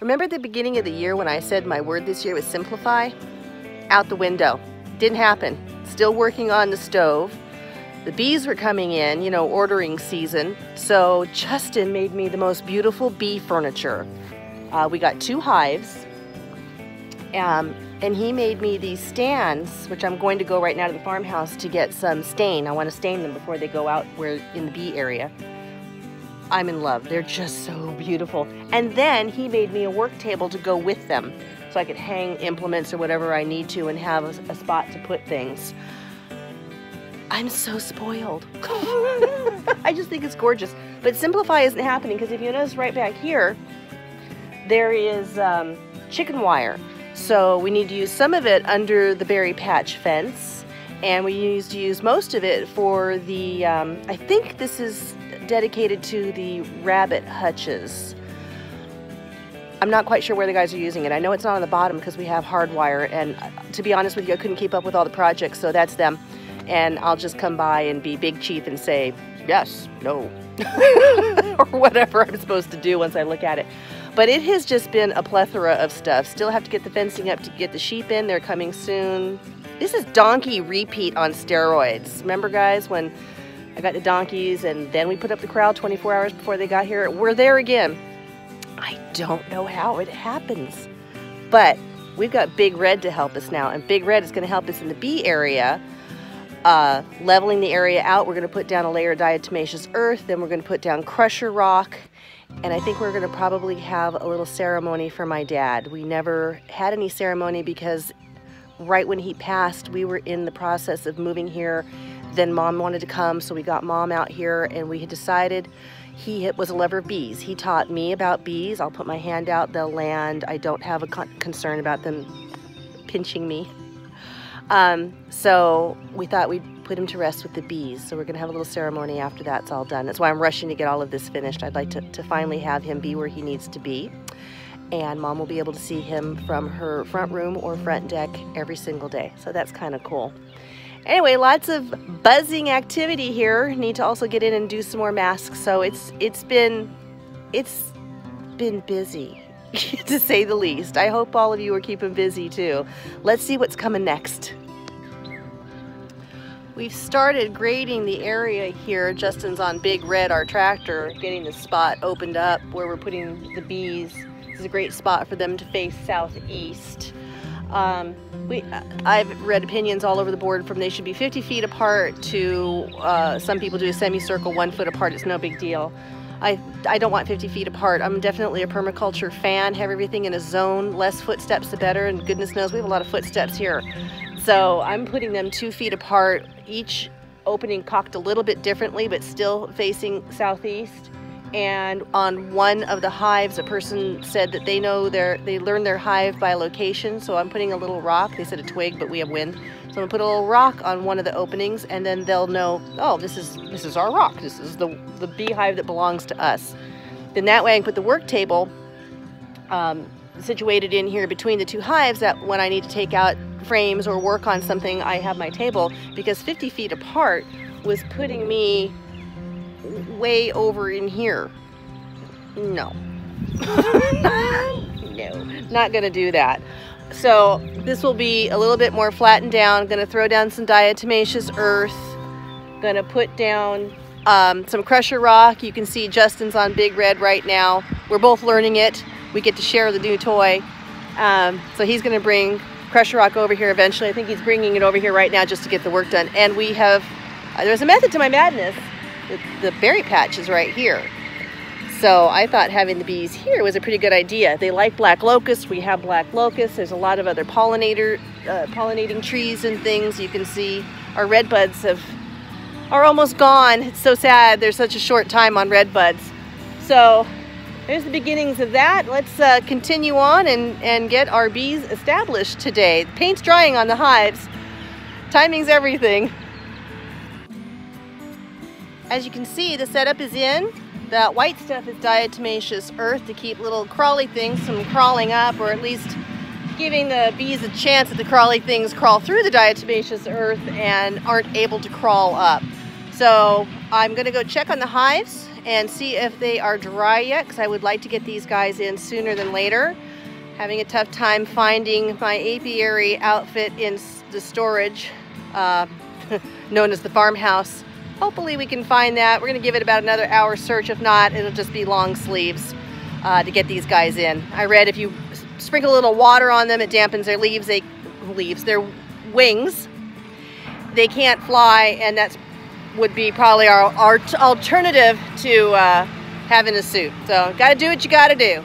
remember the beginning of the year when I said my word this year was simplify? Out the window. Didn't happen. Still working on the stove. The bees were coming in, you know, ordering season. So Justin made me the most beautiful bee furniture. Uh, we got two hives. Um, and he made me these stands, which I'm going to go right now to the farmhouse to get some stain. I want to stain them before they go out where in the bee area. I'm in love. They're just so beautiful. And then he made me a work table to go with them so I could hang implements or whatever I need to and have a, a spot to put things. I'm so spoiled. I just think it's gorgeous. But Simplify isn't happening because if you notice right back here, there is um, chicken wire. So we need to use some of it under the berry patch fence and we used to use most of it for the, um, I think this is dedicated to the rabbit hutches. I'm not quite sure where the guys are using it. I know it's not on the bottom because we have hardwire and uh, to be honest with you, I couldn't keep up with all the projects, so that's them. And I'll just come by and be big chief and say, yes, no, or whatever I'm supposed to do once I look at it. But it has just been a plethora of stuff. Still have to get the fencing up to get the sheep in. They're coming soon. This is donkey repeat on steroids. Remember guys when I got the donkeys and then we put up the crowd 24 hours before they got here? We're there again. I don't know how it happens. But we've got Big Red to help us now. And Big Red is going to help us in the bee area. Uh, leveling the area out, we're going to put down a layer of diatomaceous earth. Then we're going to put down crusher rock and I think we're going to probably have a little ceremony for my dad. We never had any ceremony because right when he passed, we were in the process of moving here. Then mom wanted to come, so we got mom out here and we had decided he was a lover of bees. He taught me about bees. I'll put my hand out, they'll land. I don't have a concern about them pinching me. Um, so we thought we'd put him to rest with the bees. So we're going to have a little ceremony after that's all done. That's why I'm rushing to get all of this finished. I'd like to, to finally have him be where he needs to be. And mom will be able to see him from her front room or front deck every single day. So that's kind of cool. Anyway, lots of buzzing activity here. Need to also get in and do some more masks. So it's it's been it's been busy to say the least. I hope all of you are keeping busy too. Let's see what's coming next. We've started grading the area here. Justin's on Big Red, our tractor, getting the spot opened up where we're putting the bees. This is a great spot for them to face southeast. Um, we, I've read opinions all over the board from they should be 50 feet apart to uh, some people do a semicircle one foot apart. It's no big deal. I, I don't want 50 feet apart. I'm definitely a permaculture fan, have everything in a zone, less footsteps the better, and goodness knows we have a lot of footsteps here. So I'm putting them two feet apart, each opening cocked a little bit differently, but still facing southeast. And on one of the hives, a person said that they know their, they learn their hive by location. So I'm putting a little rock. They said a twig, but we have wind. So I'm gonna put a little rock on one of the openings, and then they'll know, oh, this is this is our rock. This is the the beehive that belongs to us. Then that way I can put the work table um, situated in here between the two hives. That when I need to take out frames or work on something, I have my table because 50 feet apart was putting me way over in here. No. no, not gonna do that. So this will be a little bit more flattened down. Gonna throw down some diatomaceous earth. Gonna put down um, some crusher rock. You can see Justin's on Big Red right now. We're both learning it. We get to share the new toy. Um, so he's gonna bring crusher rock over here eventually. I think he's bringing it over here right now just to get the work done. And we have, uh, there's a method to my madness. The, the berry patch is right here. So I thought having the bees here was a pretty good idea. They like black locust. We have black locust. There's a lot of other pollinator, uh, pollinating trees and things. You can see our red buds have are almost gone. It's so sad. There's such a short time on red buds. So there's the beginnings of that. Let's uh, continue on and, and get our bees established today. The paint's drying on the hives. Timing's everything. As you can see, the setup is in. That white stuff is diatomaceous earth to keep little crawly things from crawling up or at least giving the bees a chance that the crawly things crawl through the diatomaceous earth and aren't able to crawl up. So I'm gonna go check on the hives and see if they are dry yet because I would like to get these guys in sooner than later. Having a tough time finding my apiary outfit in the storage uh, known as the farmhouse. Hopefully we can find that. We're going to give it about another hour search. If not, it'll just be long sleeves uh, to get these guys in. I read if you sprinkle a little water on them, it dampens their leaves, they leaves their wings. They can't fly, and that's would be probably our, our alternative to uh, having a suit. So, got to do what you got to do.